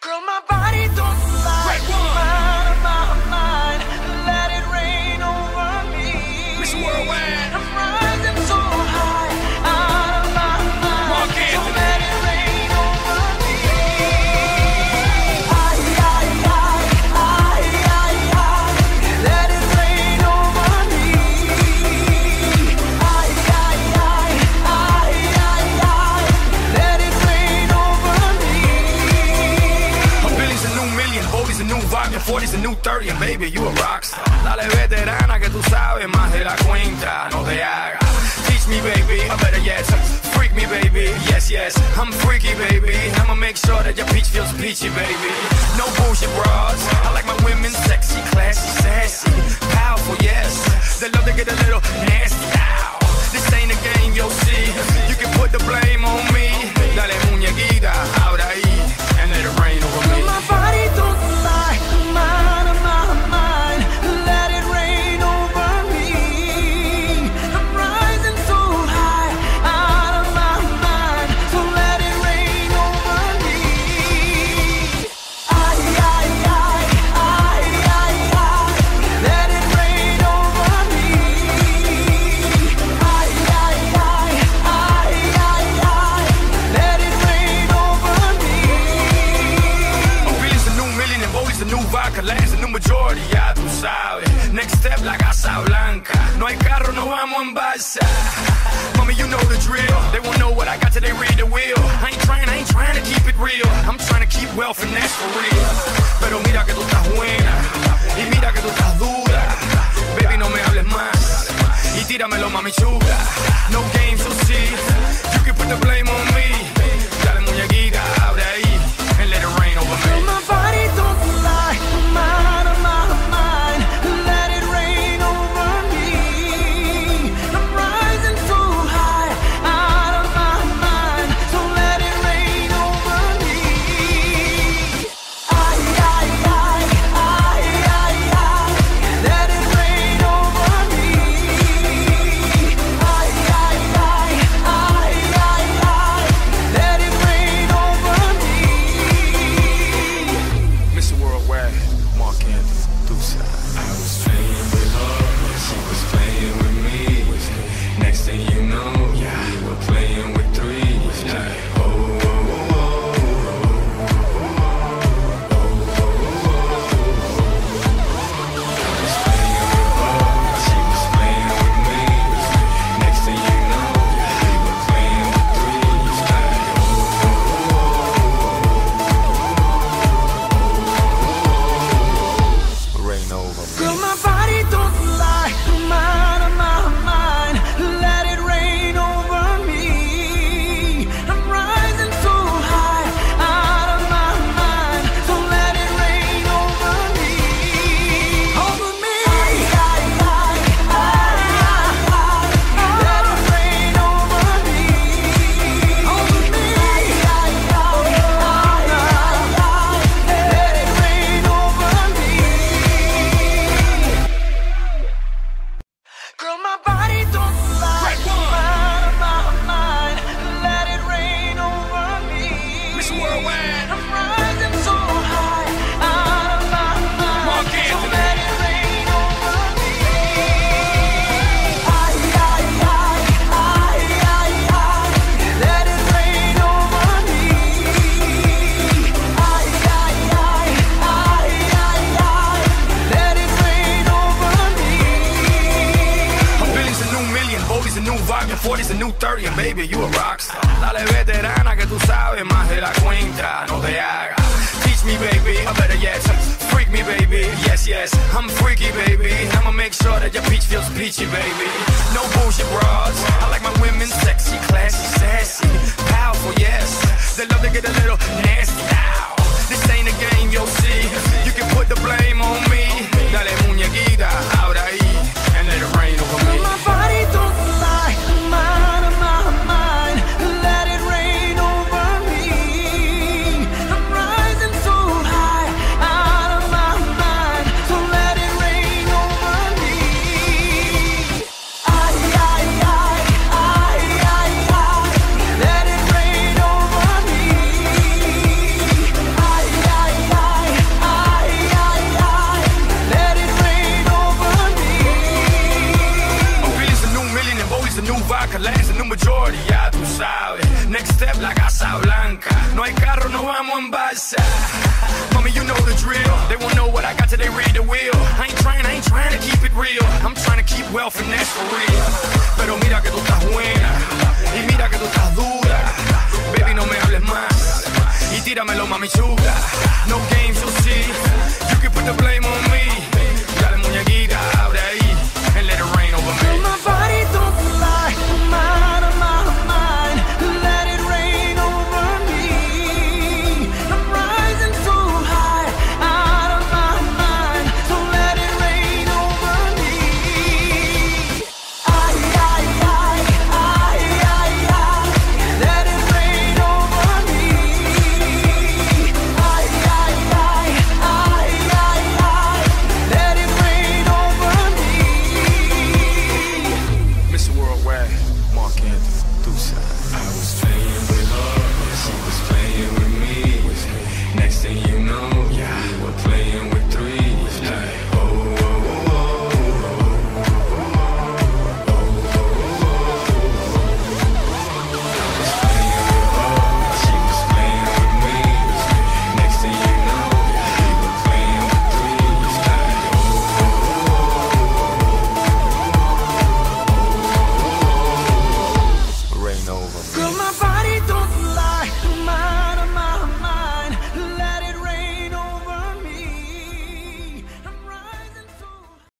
Girl, my body. new 30 and baby, you a rockstar. Dale veterana que tú sabes más de la cuenta, no te hagas. Teach me, baby, I better yes. Freak me, baby, yes, yes. I'm freaky, baby. I'ma make sure that your peach feels peachy, baby. No bullshit bras. I like my women sexy, classy, sassy, powerful, yes. They love to get a little nasty. Ow. This ain't a game, you'll see. You can put the blame. Ford, ya tú sabes. Next step, la Casa Blanca. No hay carro, no vamos en balsa. Mommy, you know the drill. They won't know what I got till they read the wheel. I ain't trying, I ain't trying to keep it real. I'm trying to keep wealth and that's for real. Pero mira que tú estás buena. Y mira que tú estás dura. Baby, no me hables más. Y tíramelo, mami chula. No games, no see. new 30, baby, you a rockstar. Dale veterana que tú sabes más de la cuenta, no te hagas. Teach me, baby, I better yes. Freak me, baby, yes, yes. I'm freaky, baby. I'ma make sure that your peach feels peachy, baby. No bullshit bras. I like my women sexy. majority ya tú sabes. Next step la Casa Blanca. No hay carro, no vamos en balsa Mommy, you know the drill. They won't know what I got till they read the wheel. I ain't trying, I ain't trying to keep it real. I'm trying to keep wealth and that's for real.